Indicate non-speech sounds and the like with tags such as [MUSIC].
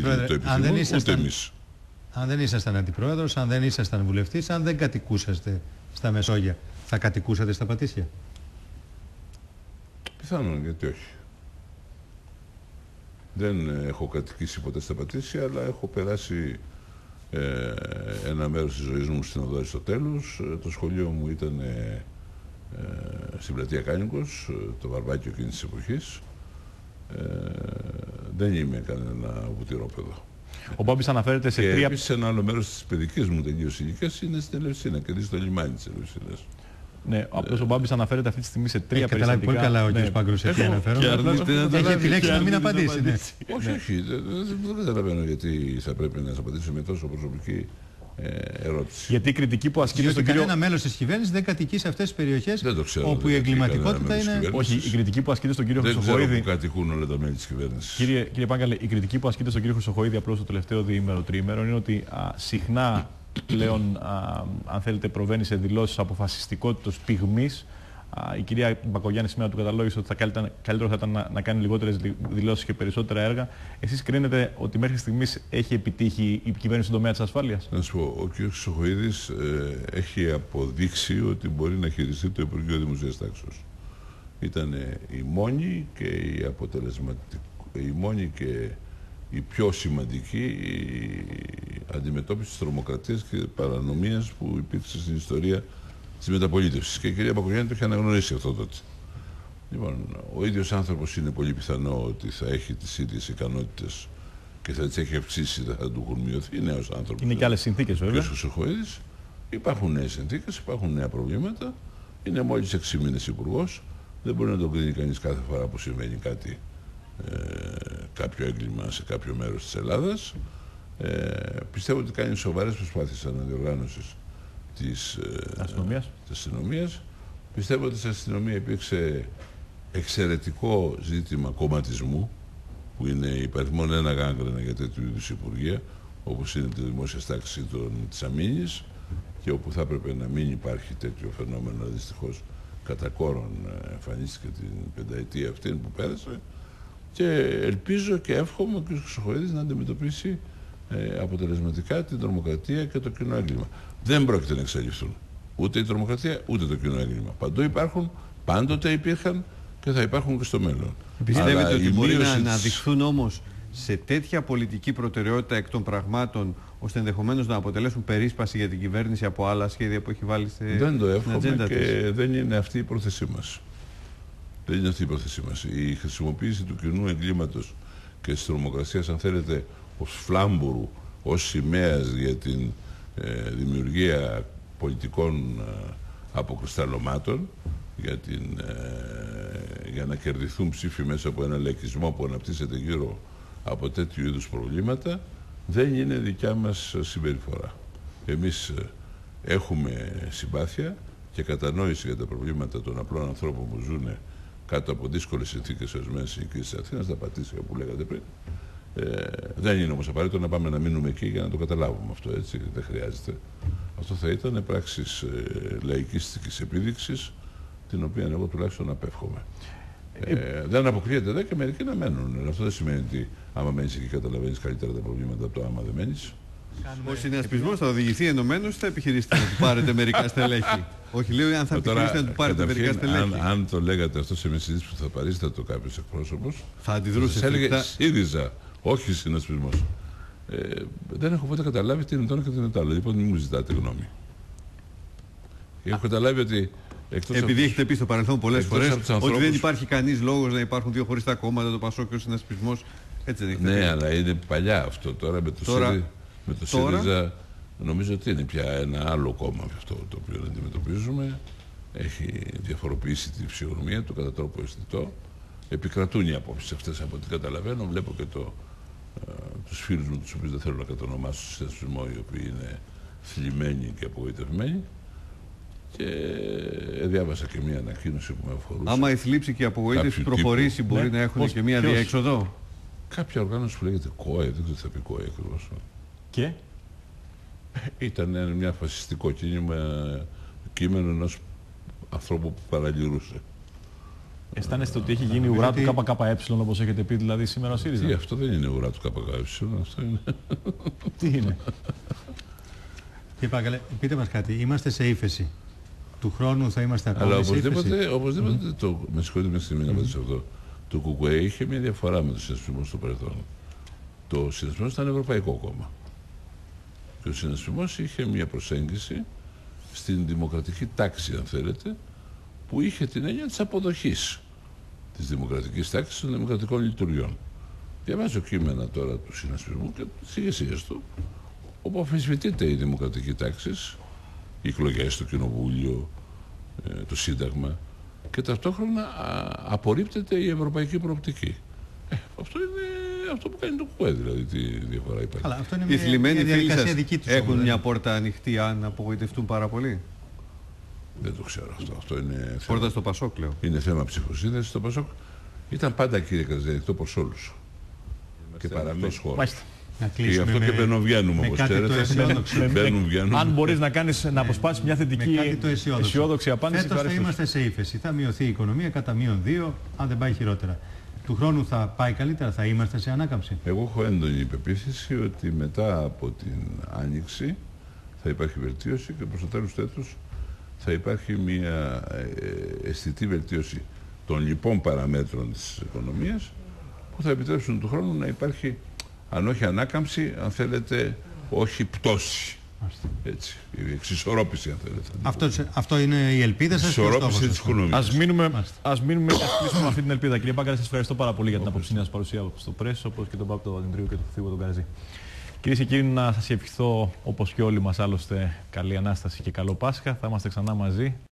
Πρόεδρε, το επιθυμούν, αν δεν ήσασταν, ούτε εμείς. Αν δεν ήσασταν αντιπρόεδρος, αν δεν ήσασταν βουλευτής, αν δεν κατοικούσατε στα Μεσόγεια, θα κατοικούσατε στα Πατήσια; Πιθανόν, γιατί όχι. Δεν έχω κατοικήσει ποτέ στα Πατήσια, αλλά έχω περάσει ε, ένα μέρος της ζωής μου στην οδό Αριστοτέλους. Ε, το σχολείο μου ήταν ε, ε, στην πλατεία Κάνικος, ε, το βαρβάκιο εκείνης της εποχής. Ε, δεν είμαι κανένα βουτυρόπεδο. Ο Μπόμπης αναφέρεται σε και τρία... επίσης ένα άλλο μέρος της παιδικής μου τελείως ηλικίας είναι στην Ελευσίνα και στο λιμάνι της Ελευσίνας. Ναι, απλώ ο Μπάμπη αναφέρεται αυτή τη στιγμή σε τρία Έχει καταλάβει πολύ καλά ο κ. Ναι. Πάγκρο σε τι αναφέρομαι. Έχει επιλέξει να μην απαντήσει. Ναι. Όχι, όχι. Δεν καταλαβαίνω γιατί θα πρέπει να σας απαντήσω με τόσο προσωπική ε, ερώτηση. Γιατί η κριτική που ασκείται στον κύριο. Κανένα μέλος της κυβέρνησης δεν κατοικεί σε αυτές τις περιοχές όπου η εγκληματικότητα είναι. Όχι, η κριτική που ασκείται στον κύριο Χρυσοχοίδη. Δεν ξέρω που κατοικούν όλα τα μέλη της κυβέρνησης. Κύριε, κύριε Πάγκαλε, η κριτική που ασκείται στον κύριο Χρυσοχοίδη απλώς το τελευταίο διήμερο, τρίμερο είναι ότι α, συχνά πλέον, α, αν θέλετε, προβαίνει σε δηλώσεις αποφασιστικότητας πυγμής. Η κυρία Μπακογιάννη σήμερα του καταλόγησε ότι θα καλύτερα, καλύτερος θα ήταν να, να κάνει λιγότερες δηλώσεις και περισσότερα έργα. Εσείς κρίνετε ότι μέχρι στιγμής έχει επιτύχει η κυβέρνηση στον τομέα της ασφάλειας; Να σου πω, ο κ. Σοχοίδης ε, έχει αποδείξει ότι μπορεί να χειριστεί το Υπουργείο Δημοσίας Τάξεως. Ήταν η μόνη και η αποτελεσματική, η μόνη και η πιο σημαντική αντιμετώπιση της τρομοκρατίας και παρανομίας που υπήρξε στην ιστορία της μεταπολίτευσης. Και η κυρία Πακογιάννη το είχε αναγνωρίσει αυτό τότε. Λοιπόν, ο ίδιος άνθρωπος είναι πολύ πιθανό ότι θα έχει τις ίδιες ικανότητες και θα τις έχει αυξήσει, θα του έχουν μειωθεί νέος άνθρωπος. Είναι και άλλες συνθήκες βέβαια. Και Υπάρχουν νέες συνθήκες, υπάρχουν νέα προβλήματα. Είναι μόλις 6 μήνες υπουργός. Δεν μπορεί να τον κρίνει κανείς κάθε φορά που συμβαίνει κάτι ε, κάποιο έγκλημα σε κάποιο μέρος της Ελλάδας. Ε, πιστεύω ότι κάνει σοβαρές προσπάθειες αναδιοργάνωσης της ε, αστυνομίας. της αστυνομίας. Πιστεύω ότι στην αστυνομία υπήρξε εξαιρετικό ζήτημα κομματισμού που είναι υπαριθμόν ένα γάγκρενα για τέτοιου είδους υπουργεία όπως είναι τη δημόσια στάξη των, της αμήνης και όπου θα έπρεπε να μην υπάρχει τέτοιο φαινόμενο δυστυχώς κατά κόρον ε, εμφανίστηκε την πενταετία αυτή που πέρασε και ελπίζω και εύχομαι ο κ. Χρυσοχοίδης να αντιμετωπίσει ε, αποτελεσματικά την τρομοκρατία και το κοινό έγκλημα. Δεν πρόκειται να εξαλειφθούν ούτε η τρομοκρατία ούτε το κοινό έγκλημα. Παντού υπάρχουν, πάντοτε υπήρχαν και θα υπάρχουν και στο μέλλον. Πιστεύετε ότι μπορεί να αναδειχθούν όμως σε τέτοια πολιτική προτεραιότητα εκ των πραγμάτων ώστε ενδεχομένως να αποτελέσουν περίσπαση για την κυβέρνηση από άλλα σχέδια που έχει βάλει σε Δεν το εύχομαι και δεν είναι αυτή η πρόθεσή μας. Δεν είναι αυτή η πρόθεσή μας. Η χρησιμοποίηση του κοινού εγκλήματος και της τρομοκρασίας, αν θέλετε, ως φλάμπουρου, ως σημαίας για την ε, δημιουργία πολιτικών ε, αποκρισταλωμάτων, για, την, ε, για να κερδιθούν ψήφοι μέσα από ένα λαϊκισμό που αναπτύσσεται γύρω από τέτοιου είδους προβλήματα, δεν είναι δικιά μας συμπεριφορά. Εμείς ε, έχουμε συμπάθεια και κατανόηση για τα προβλήματα των απλών ανθρώπων που ζουν κάτω από δύσκολες συνθήκες ορισμένες συνοικίε της Αθήνας, τα πατήσια που λέγατε πριν. Ε, δεν είναι όμως απαραίτητο να πάμε να μείνουμε εκεί για να το καταλάβουμε αυτό, έτσι. Δεν χρειάζεται. Αυτό θα ήταν πράξη ε, λαϊκίστικης επίδειξης, την οποία εγώ τουλάχιστον απέφχομαι. Ε, ε, δεν αποκλείεται δε και μερικοί να μένουν. Αυτό δεν σημαίνει ότι άμα μένεις εκεί καταλαβαίνεις καλύτερα τα προβλήματα από το άμα δεν μένεις. Ο συνασπισμός θα οδηγηθεί ενωμένο ή [LAUGHS] θα επιχειρήσετε να του πάρετε μερικά στελέχη; Όχι, λέω αν θα επιχειρήσετε να του πάρετε μερικά στελέχη. Αν, αν το λέγατε αυτό σε μια συζήτηση που θα παρήσετε το κάποιος εκπρόσωπος. Θα αντιδρούσε. Θα έλεγε ΣΥΡΙΖΑ, όχι συνασπισμός. Ε, δεν έχω ποτέ καταλάβει τι είναι το ένα και τι είναι το άλλο. Λοιπόν, μην μου ζητάτε γνώμη. Έχω καταλάβει ότι. Εκτός Επειδή έχετε πει στο παρελθόν πολλές φορές ότι δεν υπάρχει κανείς λόγος να υπάρχουν δύο χωριστά κόμματα, το Πασό και ο συνασπισμός. Έτσι δεν έχετε Ναι, αλλά είναι παλιά αυτό τώρα με το τώρα, με το Τώρα... ΣΥΡΙΖΑ νομίζω ότι είναι πια ένα άλλο κόμμα αυτό το οποίο αντιμετωπίζουμε. Έχει διαφοροποιήσει τη φυσιογνωμία του κατά τρόπο αισθητό. Επικρατούν οι απόψεις αυτές από ό,τι καταλαβαίνω. Βλέπω και το, ε, τους φίλους μου, τους οποίους δεν θέλω να κατονομάσω στο συνασπισμό, οι οποίοι είναι θλιμμένοι και απογοητευμένοι. Και διάβασα και μία ανακοίνωση που με αφορούσε. Άμα η θλίψη και η απογοήτευση προχωρήσει, μπορεί ναι. να έχουν και μία διέξοδο; Κάποια οργάνωση που λέγεται ΚΟΕ, δεν ξέρω τι θα πει ΚΟΕ ακριβώς. Και; Ήταν μια φασιστικό κίνημα, κείμενο ενός ανθρώπου που παραληρούσε. Αισθάνεστε ότι έχει γίνει ουρά του ΚΚΕ όπως έχετε πει δηλαδή σήμερα ο ΣΥΡΙΖΑ; Τι, αυτό δεν είναι ουρά του ΚΚΕ, αυτό είναι... Τι είναι; Κύριε Πάγκαλε, πείτε μας κάτι, είμαστε σε ύφεση. Του χρόνου θα είμαστε ακόμα Αλλά σε ύφεση; οπωσδήποτε, οπωσδήποτε mm -hmm. το, με συγχωρείτε μια στιγμή να πω αυτό, το ΚΚΕ είχε μια διαφορά με το συνασπισμό στο παρελθόν. Το συνασπισμό ήταν Ευρωπαϊκό κόμμα. Και ο συνασπισμός είχε μια προσέγγιση στην δημοκρατική τάξη, αν θέλετε, που είχε την έννοια της αποδοχής της δημοκρατικής τάξης των δημοκρατικών λειτουργιών. Διαβάζω κείμενα τώρα του συνασπισμού και τις ηγεσίες του, όπου αφισβητείται η δημοκρατική τάξη, οι εκλογές στο κοινοβούλιο, ε, το σύνταγμα και ταυτόχρονα απορρίπτεται η ευρωπαϊκή προοπτική. Ε, αυτό είναι αυτό που κάνει το ΚΟΕ, δηλαδή τη διαφορά υπάρχει. Αλλά αυτό είναι μια, Οι θλιμμένοι φίλοι σας έχουν μια πόρτα ανοιχτή αν απογοητευτούν πάρα πολύ; Δεν το ξέρω αυτό. αυτό είναι πόρτα στο Πασόκ λέω. Είναι θέμα ψυχοσύνδεση στο Πασόκ. Ήταν πάντα κύριε Καζδιανικτό προς όλους. Και παραμένει χώρος. Και γι' αυτό και μπαίνουν βγαίνουμε όπως ξέρετε. Αν μπορείς να, κάνεις, να αποσπάσεις μια θετική αισιόδοξη απάντηση. Φέτος θα είμαστε σε ύφεση. Θα μειωθεί η οικονομία κατά μείον δύο, αν δεν πάει χειρότερα. Του χρόνου θα πάει καλύτερα, θα είμαστε σε ανάκαμψη. Εγώ έχω έντονη υπεποίθηση ότι μετά από την Άνοιξη θα υπάρχει βελτίωση και προς το τέλος του έτους θα υπάρχει μια ε, αισθητή βελτίωση των λοιπών παραμέτρων της οικονομίας που θα επιτρέψουν του χρόνου να υπάρχει αν όχι ανάκαμψη, αν θέλετε, όχι πτώση. Έτσι, η εξισορρόπηση αν θέλετε. Αυτό, αυτό είναι η ελπίδα σας και ο της οικονομίας. Ας μείνουμε, ας μείνουμε ας κλείσουμε αυτή την ελπίδα. Κύριε Πάγκαρα, σας ευχαριστώ πάρα πολύ για την αποψηνία σας παρουσία στο Πρέσο, όπως και τον Πάπτο Αντρίου και τον Θήβο τον Καραζή. Κυρίες και κύριοι, να σας ευχηθώ, όπως και όλοι μας άλλωστε, καλή Ανάσταση και καλό Πάσχα. Θα είμαστε ξανά μαζί.